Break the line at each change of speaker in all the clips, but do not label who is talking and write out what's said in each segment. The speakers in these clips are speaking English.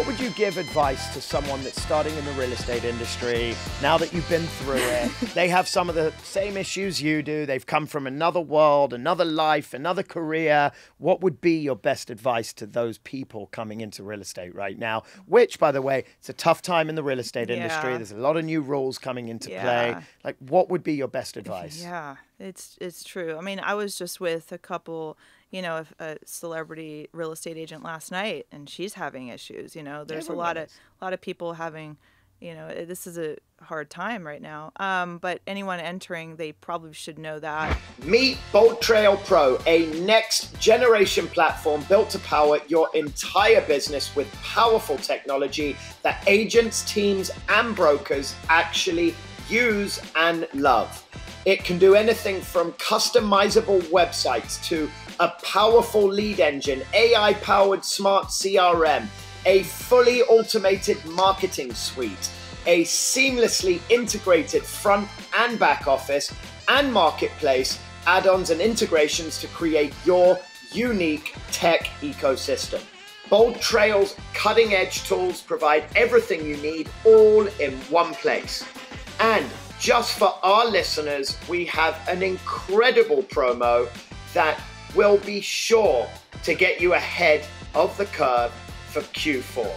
what would you give advice to someone that's starting in the real estate industry now that you've been through it? they have some of the same issues you do. They've come from another world, another life, another career. What would be your best advice to those people coming into real estate right now? Which, by the way, it's a tough time in the real estate industry.
Yeah.
There's a lot of new rules coming into
Yeah.
play. Like, what would be your best advice?
Yeah, it's it's true. I mean, I was just with a couple, you know, a, a celebrity real estate agent last night, and she's having issues. You know, there's a lot
Everyone
of a lot of people having, you know, eh, this is a hard time right now. Um, but anyone entering, they probably should know that.
Meet BoldTrail Pro, a next generation platform built to power your entire business with powerful technology that agents, teams, and brokers actually use and love. It can do anything from customizable websites to a powerful lead engine, AI powered smart CRM, a fully automated marketing suite, a seamlessly integrated front and back office, and marketplace add ons and integrations to create your unique tech ecosystem. BoldTrail's cutting edge tools provide everything you need all in one place. And just for our listeners, we have an incredible promo that will be sure to get you ahead of the curve for Q4.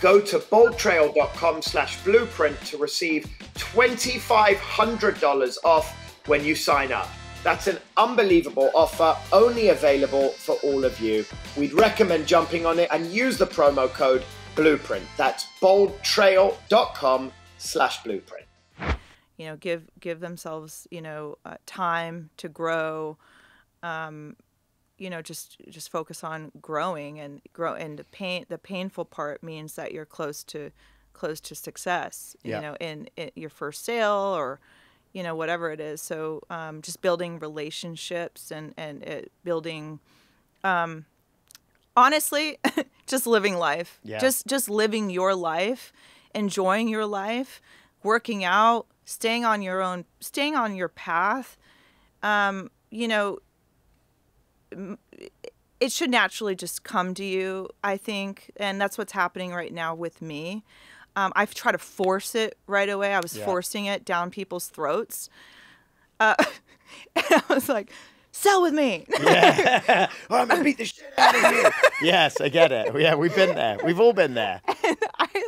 Go to boldtrail.com slash blueprint to receive $2,500 off when you sign up. That's an unbelievable offer, only available for all of you. We'd recommend jumping on it and use the promo code blueprint. That's boldtrail.com slash blueprint.
You know give give themselves you know uh, time to grow um you know just just focus on growing and grow and the pain the painful part means that you're close to close to success
Yeah.
you know in, in your first sale or you know whatever it is so um, just building relationships and and it, building um honestly just living life
Yeah.
just just living your life enjoying your life working out staying on your own staying on your path um you know it should naturally just come to you i think and that's what's happening right now with me um, i've tried to force it right away i was
Yeah.
forcing it down people's throats uh, and i was like sell with me
Yeah. oh, I'm gonna beat the shit out of you. yes, I get it. Yeah, we've been there. We've all been there.
I,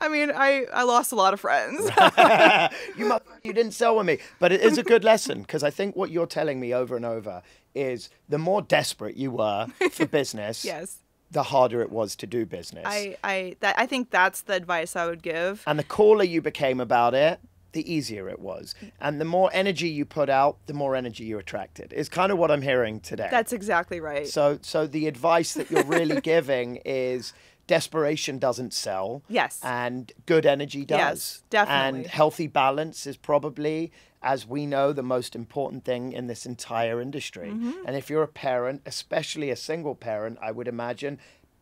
I mean, I, I lost a lot of friends.
you must, you didn't sell with me. But it is a good lesson because I think what you're telling me over and over is the more desperate you were for business,
yes.
the harder it was to do business.
I, I, that, I think that's the advice I would give.
and the cooler you became about it, the easier it was. And the more energy you put out, the more energy you attracted. Is kind of what I'm hearing today.
That's exactly right.
so so the advice that you're really giving is desperation doesn't sell.
Yes.
And good energy does.
Yes, definitely.
And healthy balance is probably as we know the most important thing in this entire industry.
Mm-hmm.
And if you're a parent, especially a single parent, I would imagine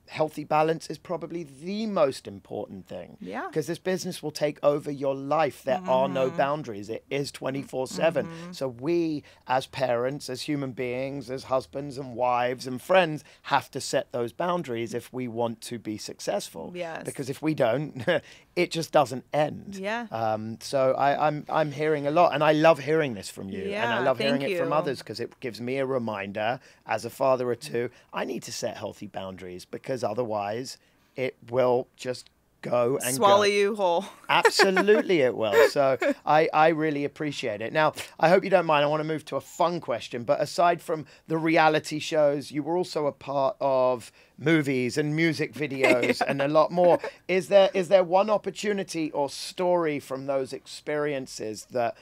healthy balance is probably the most important thing.
Yeah.
Because this business will take over your life. There are
Mm-hmm.
no boundaries. It is 24 7. So we, as parents, as human beings, as husbands and wives and friends, have to set those boundaries if we want to be successful.
Yes.
Because if we don't, it just doesn't end.
Yeah.
Um, so I, I'm I'm hearing a lot, and I love hearing this from you, yeah, and I love hearing
thank
it from others because it gives me a reminder as a father or two. I need to set healthy boundaries because otherwise it will just go and
Swallow
go.
you whole.
Absolutely, it will. So I, I really appreciate it. Now, I hope you don't mind. I want to move to a fun question. But aside from the reality shows, you were also a part of movies and music videos and a lot more. Is there is there one opportunity or story from those experiences that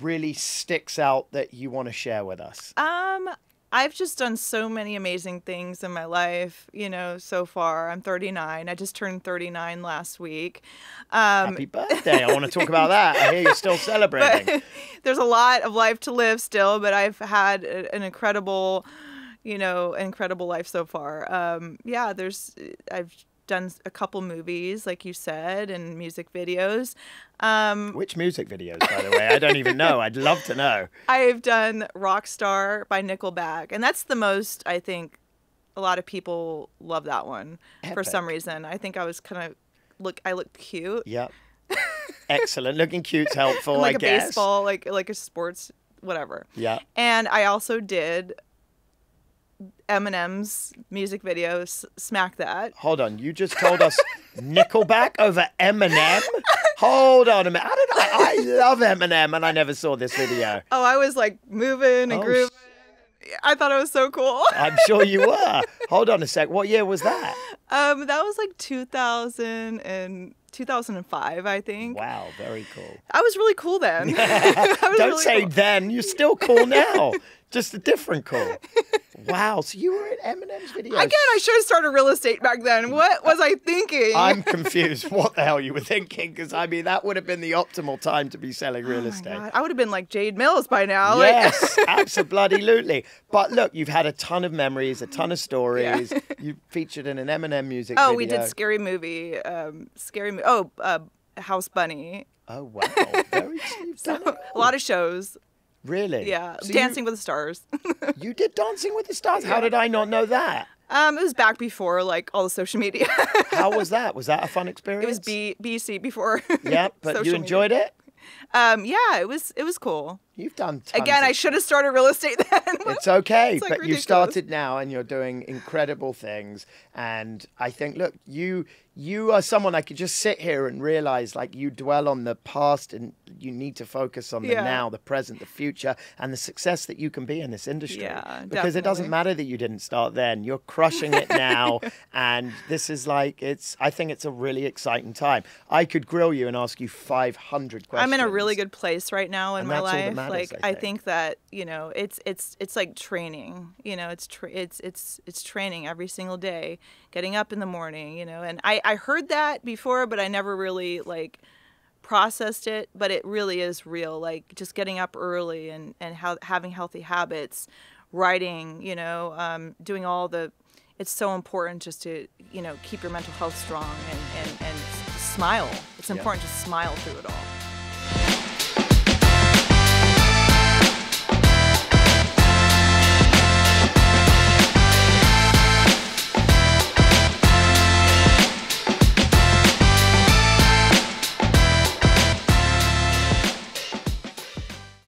really sticks out that you want to share with us?
Um, I've just done so many amazing things in my life, you know, so far. I'm 39. I just turned 39 last week. Um,
Happy birthday! I want to talk about that. I hear you're still celebrating.
there's a lot of life to live still, but I've had an incredible, you know, incredible life so far. Um, yeah, there's I've done a couple movies, like you said, and music videos. Um,
Which music videos, by the way? I don't even know. I'd love to know.
I've done Rockstar by Nickelback, and that's the most I think a lot of people love that one for some reason. I think I was kind of look. I looked cute,
Yep. Excellent. Looking cute's helpful,
like
I
a
guess.
baseball, like like a sports, whatever.
Yeah.
And I also did Eminem's music video, S- "Smack That."
Hold on. You just told us Nickelback over Eminem? Hold on a minute. How did I? I love Eminem, and I never saw this video.
Oh, I was like moving and
Oh,
grooving. I thought it was so cool.
I'm sure you were. Hold on a sec. What year was that?
Um, that was like 2000 and 2005, I think.
Wow, very cool.
I was really cool then.
Don't
really
say
cool.
then. You're still cool now. Just a different cool. Wow. So you were in Eminem's video.
Again, I should have started real estate back then. What was I thinking?
I'm confused what the hell you were thinking because I mean that would have been the optimal time to be selling real
Oh
estate.
God, I would have been like Jade Mills by now. like-
Yes, absolutely. But look, you've had a ton of memories, a ton of stories. You featured in an Eminem music
oh,
video.
we did scary movie. Um, scary. Mo- oh, uh, House Bunny.
Oh wow, very done it
A lot of shows.
Really?
Yeah,
So
Dancing with the Stars.
You, you did Dancing with the Stars. How did I not know that?
um, it was back before like all the social media.
How was that? Was that a fun experience?
it was B- BC before.
Yeah, but you enjoyed
media.
it.
Um, yeah, it was it was cool.
You've done tons
Again, I should have started real estate then.
It's okay,
It's, like,
but you started now and you're doing incredible things. And I think, look, you you are someone I could just sit here and realize like you dwell on the past and you need to focus on the
Yeah.
now, the present, the future, and the success that you can be in this industry.
Yeah,
because it doesn't matter that you didn't start then. You're crushing it now, and this is like it's. I think it's a really exciting time. I could grill you and ask you 500 questions.
I'm in a really good place right now in my
that's all that
life. Like
I
I
think.
think that you know it's it's it's like training. You know, it's tra- it's it's it's training every single day, getting up in the morning. You know, and I I heard that before, but I never really like processed it. But it really is real. Like just getting up early and and how having healthy habits, writing. You know, um, doing all the. It's so important just to you know keep your mental health strong and and and smile. It's
Yeah.
important to smile through it all.